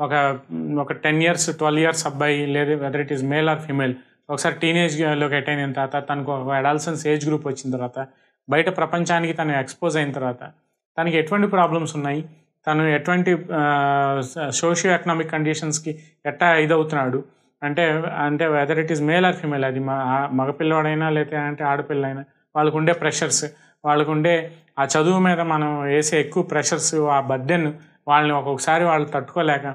ఒక ఒక ten years twelve years అబ్బాయి లేదా whether it is male or female ఒకసారి టీనేజ్లోకి అటైన్ అయిన తర్వాత తనకు ఒక అడాల్సన్స్ ఏజ్ గ్రూప్ వచ్చిన తర్వాత బయట ప్రపంచానికి తను ఎక్స్పోజ్ అయిన తర్వాత తనకి ఎటువంటి ప్రాబ్లమ్స్ ఉన్నాయి? తను ఎటువంటి సోషియో ఎకనామిక్ కండిషన్స్కి ఎట్టా ఇదవుతున్నాడు? అంటే అంటే whether it is male or female అది మా మగపిల్లవాడైనా లేకపోతే అంటే ఆడపిల్లైనా వాళ్ళకు ఉండే ప్రెషర్స్ వాళ్ళకు ఉండే ఆ చదువు మీద మనం వేసే ఎక్కువ ప్రెషర్స్ ఆ బర్డెన్ వాళ్ళని ఒక్కొక్కసారి వాళ్ళు తట్టుకోలేక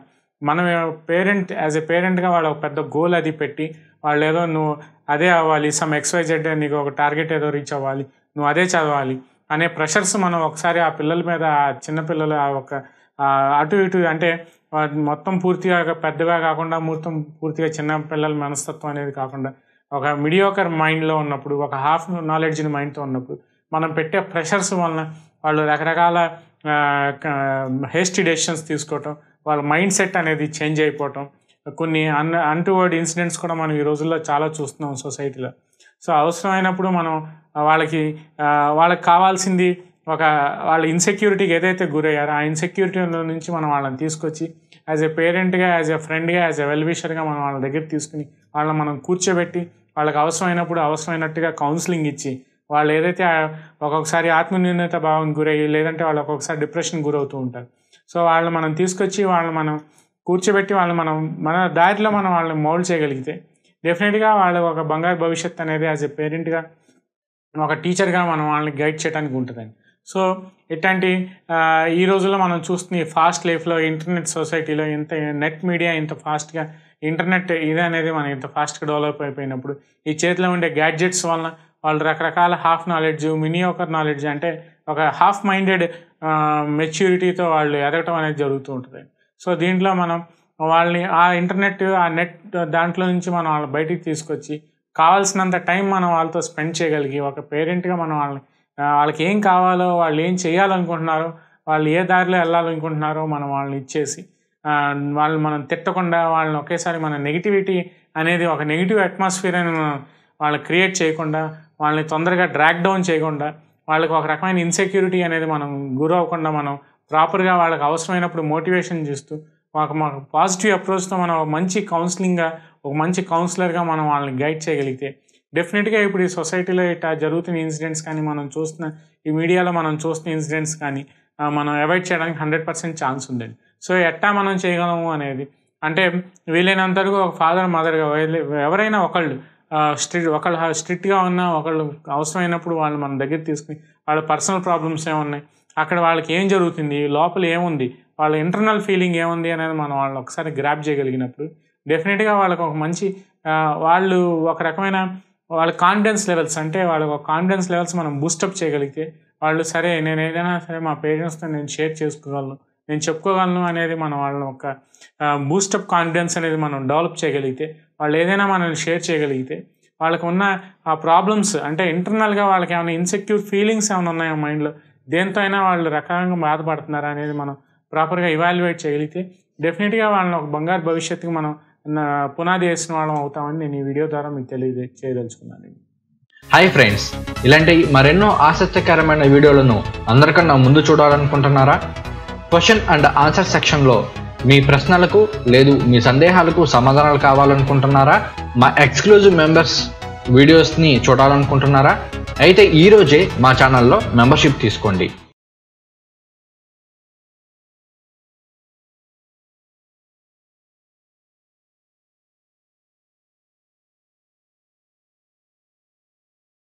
మనం పేరెంట్ యాజ్ ఎ పేరెంట్గా వాళ్ళ ఒక పెద్ద గోల్ అది పెట్టి వాళ్ళు ఏదో నువ్వు అదే అవ్వాలి సమ్ ఎక్స్వైజెడ్ నీకు ఒక టార్గెట్ ఏదో రీచ్ అవ్వాలి నువ్వు అదే చదవాలి అనే ప్రెషర్స్ మనం ఒకసారి ఆ పిల్లల మీద ఆ చిన్నపిల్లలు ఆ ఒక అటు ఇటు అంటే మొత్తం పూర్తిగా పెద్దగా కాకుండా మొత్తం పూర్తిగా చిన్న పిల్లల మనస్తత్వం అనేది కాకుండా ఒక మిడియోకర్ మైండ్లో ఉన్నప్పుడు ఒక హాఫ్ నాలెడ్జ్ మైండ్తో ఉన్నప్పుడు మనం పెట్టే ప్రెషర్స్ వలన వాళ్ళు రకరకాల హేస్టీ డెసిషన్స్ తీసుకోవటం వాళ్ళ మైండ్ సెట్ అనేది చేంజ్ అయిపోవటం. కొన్ని అన్ అన్టువర్డ్ ఇన్సిడెంట్స్ కూడా మనం ఈ రోజుల్లో చాలా చూస్తున్నాం సొసైటీలో. సో అవసరమైనప్పుడు మనం వాళ్ళకి వాళ్ళకి కావాల్సింది ఒక వాళ్ళ ఇన్సెక్యూరిటీకి ఏదైతే గురయ్యారో ఆ ఇన్సెక్యూరిటీ నుంచి మనం వాళ్ళని తీసుకొచ్చి యాజ్ ఎ పేరెంట్గా యాజ్ ఎ ఫ్రెండ్గా యాజ్ ఎ వెల్విషర్గా మనం వాళ్ళ దగ్గర తీసుకుని వాళ్ళని మనం కూర్చోబెట్టి వాళ్ళకి అవసరమైనప్పుడు అవసరమైనట్టుగా కౌన్సిలింగ్ ఇచ్చి వాళ్ళు ఏదైతే ఒక్కొక్కసారి ఆత్మన్యూనత భావం గురయ్యి లేదంటే వాళ్ళు ఒక్కొక్కసారి డిప్రెషన్ గురవుతూ ఉంటారు. సో వాళ్ళని మనం తీసుకొచ్చి వాళ్ళని మనం కూర్చోబెట్టి వాళ్ళని మనం మన దారిలో మనం వాళ్ళని మౌల్డ్ చేయగలిగితే డెఫినెట్గా వాళ్ళు ఒక బంగారు భవిష్యత్తు అనేది యాజ్ ఎ పేరెంట్గా ఒక టీచర్గా మనం వాళ్ళని గైడ్ చేయడానికి ఉంటుందండి. సో ఇట్లాంటి ఈ రోజుల్లో మనం చూస్తున్న ఫాస్ట్ లైఫ్లో ఇంటర్నెట్ సొసైటీలో ఇంత నెట్ మీడియా ఇంత ఫాస్ట్గా ఇంటర్నెట్ ఇది అనేది మనం ఇంత ఫాస్ట్గా డెవలప్ అయిపోయినప్పుడు ఈ చేతిలో ఉండే గ్యాడ్జెట్స్ వలన వాళ్ళు రకరకాల హాఫ్ నాలెడ్జ్ మినీ ఒకర్ నాలెడ్జ్ అంటే ఒక హాఫ్ మైండెడ్ మెచ్యూరిటీతో వాళ్ళు ఎదగటం అనేది జరుగుతూ ఉంటుంది. సో దీంట్లో మనం వాళ్ళని ఆ ఇంటర్నెట్ ఆ నెట్ దాంట్లో నుంచి మనం వాళ్ళని బయటికి తీసుకొచ్చి కావాల్సినంత టైం మనం వాళ్ళతో స్పెండ్ చేయగలిగి ఒక పేరెంట్గా మనం వాళ్ళని వాళ్ళకి ఏం కావాలో వాళ్ళు ఏం చేయాలనుకుంటున్నారో వాళ్ళు ఏ దారిలో వెళ్ళాలనుకుంటున్నారో మనం వాళ్ళని ఇచ్చేసి వాళ్ళు వాళ్ళని మనం తిట్టకుండా వాళ్ళని ఒకేసారి మన నెగిటివిటీ అనేది ఒక నెగిటివ్ అట్మాస్ఫియర్ అని మనం వాళ్ళని క్రియేట్ చేయకుండా వాళ్ళని తొందరగా డ్రాక్ డౌన్ చేయకుండా వాళ్ళకి ఒక రకమైన ఇన్సెక్యూరిటీ అనేది మనం గురవకుండా మనం ప్రాపర్గా వాళ్ళకి అవసరమైనప్పుడు మోటివేషన్ చేస్తూ ఒక మాకు పాజిటివ్ అప్రోచ్తో మనం ఒక మంచి కౌన్సిలింగ్గా ఒక మంచి కౌన్సిలర్గా మనం వాళ్ళని గైడ్ చేయగలిగితే డెఫినెట్గా ఇప్పుడు ఈ సొసైటీలో ఇట్లా జరుగుతున్న ఇన్సిడెంట్స్ కానీ మనం చూస్తున్న ఈ మీడియాలో మనం చూస్తున్న ఇన్సిడెంట్స్ కానీ మనం అవాయిడ్ చేయడానికి హండ్రెడ్ పర్సెంట్ ఛాన్స్ ఉందండి సో ఎట్టా మనం చేయగలము అనేది అంటే వీలైనంత వరకు ఒక ఫాదర్ మదర్గా ఎవరైనా ఒకళ్ళు స్ట్రిక్ట్ ఒకళ్ళు స్ట్రిక్ట్గా ఉన్నా ఒకళ్ళు అవసరమైనప్పుడు వాళ్ళు మన దగ్గర తీసుకుని వాళ్ళ పర్సనల్ ప్రాబ్లమ్స్ ఏమున్నాయి? అక్కడ వాళ్ళకి ఏం జరుగుతుంది? లోపల ఏముంది? వాళ్ళ ఇంటర్నల్ ఫీలింగ్ ఏముంది అనేది మనం వాళ్ళని ఒకసారి గ్రాప్ చేయగలిగినప్పుడు డెఫినెట్గా వాళ్ళకి ఒక మంచి వాళ్ళు ఒక రకమైన వాళ్ళ కాన్ఫిడెన్స్ లెవెల్స్ అంటే వాళ్ళ కాన్ఫిడెన్స్ లెవెల్స్ మనం బూస్టప్ చేయగలిగితే వాళ్ళు సరే నేను ఏదైనా సరే మా పేరెంట్స్తో నేను షేర్ చేసుకోగలను నేను చెప్పుకోగలను అనేది మనం వాళ్ళ ఒక బూస్టప్ కాన్ఫిడెన్స్ అనేది మనం డెవలప్ చేయగలిగితే వాళ్ళు ఏదైనా మనల్ని షేర్ చేయగలిగితే వాళ్ళకు ఉన్న ఆ ప్రాబ్లమ్స్ అంటే ఇంటర్నల్గా వాళ్ళకి ఏమైనా ఇన్సెక్యూర్ ఫీలింగ్స్ ఏమైనా ఉన్నాయో మైండ్లో దేంతో అయినా వాళ్ళు రకంగా బాధపడుతున్నారా అనేది మనం ప్రాపర్గా ఇవాల్యుయేట్ చేయగలిగితే డెఫినెట్గా వాళ్ళని ఒక బంగారు భవిష్యత్తుకి మనం పునాది వేసిన వాళ్ళం అవుతామని నేను ఈ వీడియో ద్వారా మీకు తెలియజే చేయదలుచుకున్నాను. హాయ్ ఫ్రెండ్స్ ఇలాంటి మరెన్నో ఆసక్తికరమైన వీడియోలను అందరికన్నా ముందు చూడాలనుకుంటున్నారా? క్వశ్చన్ అండ్ ఆన్సర్ సెక్షన్లో మీ ప్రశ్నలకు లేదు మీ సందేహాలకు సమాధానాలు కావాలనుకుంటున్నారా? మా ఎక్స్క్లూజివ్ మెంబర్స్ వీడియోస్ని చూడాలనుకుంటున్నారా? అయితే ఈరోజే మా ఛానల్లో మెంబర్షిప్ తీసుకోండి.